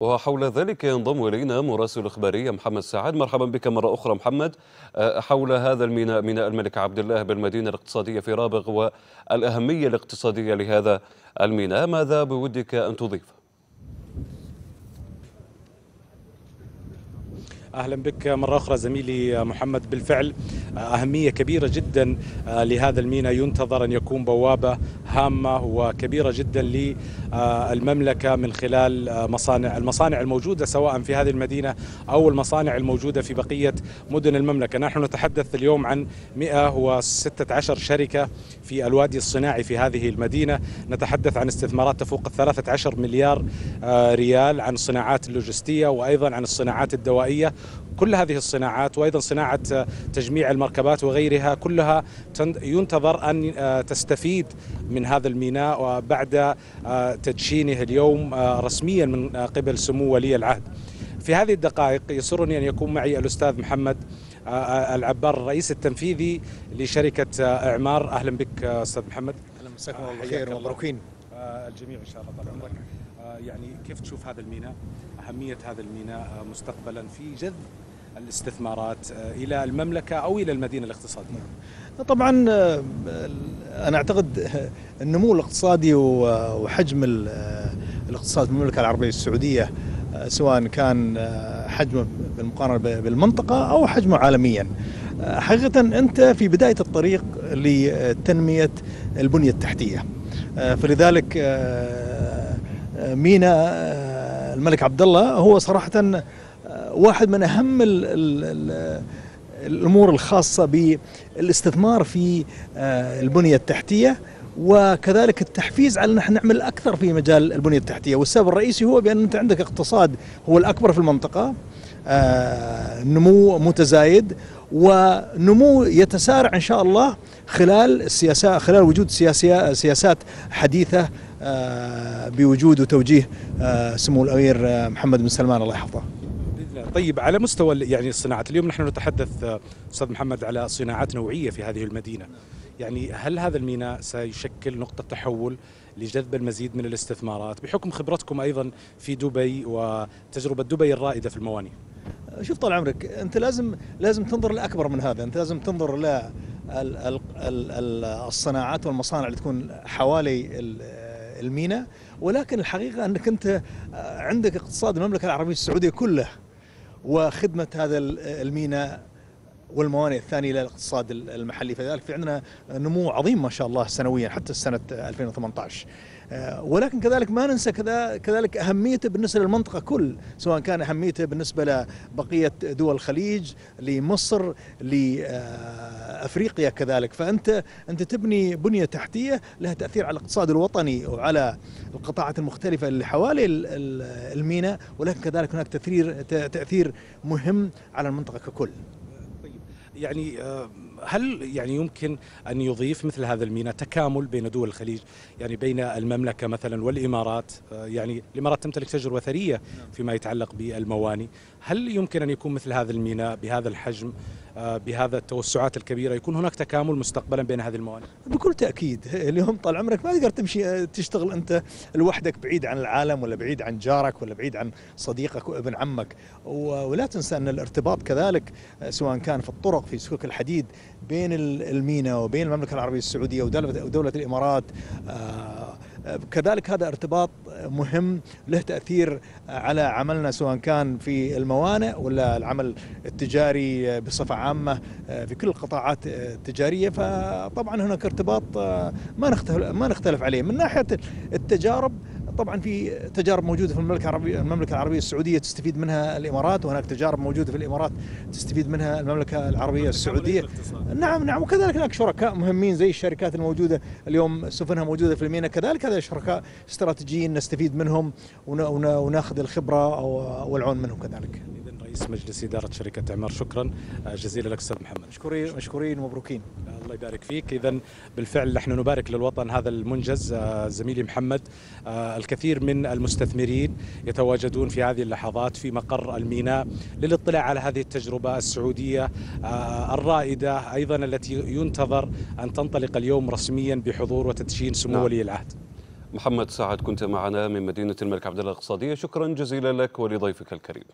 وحول ذلك ينضم إلينا مراسل إخبارية محمد سعد. مرحبا بك مرة أخرى محمد. آه، حول هذا الميناء ميناء الملك عبد الله بالمدينة الاقتصادية في رابغ والأهمية الاقتصادية لهذا الميناء. ماذا بودك أن تضيف؟ أهلا بك. مرة أخرى زميلي محمد بالفعل أهمية كبيرة جدا لهذا الميناء ينتظر أن يكون بوابة هامة وكبيرة جدا للمملكه من خلال مصانع المصانع الموجودة سواء في هذه المدينة أو المصانع الموجودة في بقية مدن المملكة، نحن نتحدث اليوم عن 116 شركة في الوادي الصناعي في هذه المدينة، نتحدث عن استثمارات تفوق ال 13 مليار ريال عن الصناعات اللوجستية وأيضا عن الصناعات الدوائية. كل هذه الصناعات وأيضا صناعة تجميع المركبات وغيرها كلها ينتظر أن تستفيد من هذا الميناء بعد تدشينه اليوم رسميا من قبل سمو ولي العهد. في هذه الدقائق يسرني أن يكون معي الأستاذ محمد العبار الرئيس التنفيذي لشركة إعمار. أهلا بك أستاذ محمد. أهلا مساكم الله. بالخير ومبروكين الجميع إن شاء الله. طال عمرك يعني كيف تشوف هذا الميناء؟ أهمية هذا الميناء مستقبلا في جذب الاستثمارات إلى المملكة أو إلى المدينة الاقتصادية؟ طبعا أنا أعتقد النمو الاقتصادي وحجم الاقتصاد في المملكة العربية السعودية سواء كان حجمه بالمقارنة بالمنطقة أو حجمه عالميا. حقيقة أنت في بداية الطريق لتنمية البنية التحتية. فلذلك ميناء الملك عبد الله هو صراحة واحد من أهم ال ال الأمور الخاصة بالاستثمار في البنية التحتية. وكذلك التحفيز على ان إحنا نعمل أكثر في مجال البنية التحتية. والسبب الرئيسي هو بأن أنت عندك اقتصاد هو الأكبر في المنطقة نمو متزايد ونمو يتسارع إن شاء الله خلال السياسات خلال وجود سياسات حديثة بوجود وتوجيه سمو الأمير محمد بن سلمان الله يحفظه. طيب على مستوى يعني الصناعات اليوم نحن نتحدث أستاذ محمد على صناعات نوعية في هذه المدينة. يعني هل هذا الميناء سيشكل نقطة تحول لجذب المزيد من الاستثمارات بحكم خبرتكم أيضا في دبي وتجربة دبي الرائدة في المواني؟ شوف طال عمرك أنت لازم لازم تنظر لأكبر من هذا، أنت لازم تنظر ل الصناعات والمصانع اللي تكون حوالي الميناء ولكن الحقيقة أنك أنت عندك اقتصاد المملكة العربية السعودية كله وخدمة هذا الميناء والموانئ الثانية للاقتصاد المحلي. فلذلك في عندنا نمو عظيم ما شاء الله سنويا حتى سنة 2018 ولكن كذلك ما ننسى كذلك أهميته بالنسبة للمنطقة كل سواء كان أهميته بالنسبة لبقية دول الخليج لمصر لافريقيا كذلك. فأنت أنت تبني بنية تحتية لها تأثير على الاقتصاد الوطني وعلى القطاعات المختلفة اللي حوالي الميناء ولكن كذلك هناك تاثير تأثير مهم على المنطقة ككل. يعني هل يعني يمكن أن يضيف مثل هذا الميناء تكامل بين دول الخليج؟ يعني بين المملكة مثلا والإمارات يعني الإمارات تمتلك تجربه ثريه فيما يتعلق بالمواني. هل يمكن أن يكون مثل هذا الميناء بهذا الحجم بهذا التوسعات الكبيرة؟ يكون هناك تكامل مستقبلا بين هذه الموانئ؟ بكل تأكيد. اليوم طال عمرك ما تقدر تمشي تشتغل أنت لوحدك بعيد عن العالم ولا بعيد عن جارك ولا بعيد عن صديقك وابن عمك. ولا تنسى أن الارتباط كذلك سواء كان في الطرق في سكك الحديد بين الميناء وبين المملكة العربية السعودية ودوله الإمارات كذلك هذا ارتباط مهم له تأثير على عملنا سواء كان في الموانئ ولا العمل التجاري بصفة عامة في كل القطاعات التجارية. فطبعا هناك ارتباط ما نختلف ما نختلف عليه. من ناحية التجارب طبعا في تجارب موجودة في المملكة العربيه المملكة العربية السعودية تستفيد منها الإمارات وهناك تجارب موجودة في الإمارات تستفيد منها المملكة العربية السعودية. نعم نعم وكذلك هناك شركاء مهمين زي الشركات الموجودة اليوم سفنها موجودة في الميناء. كذلك هذا شركاء استراتيجيين نستفيد منهم وناخذ الخبرة والعون منهم كذلك. رئيس مجلس إدارة شركة إعمار شكرا جزيلا لك أستاذ محمد. مشكورين مشكورين ومبروكين. الله يبارك فيك. إذا بالفعل نحن نبارك للوطن هذا المنجز زميلي محمد. الكثير من المستثمرين يتواجدون في هذه اللحظات في مقر الميناء للاطلاع على هذه التجربة السعودية الرائدة أيضا التي ينتظر أن تنطلق اليوم رسميا بحضور وتدشين سمو ولي العهد. محمد سعد كنت معنا من مدينة الملك عبد الله الاقتصادية. شكرا جزيلا لك ولضيفك الكريم.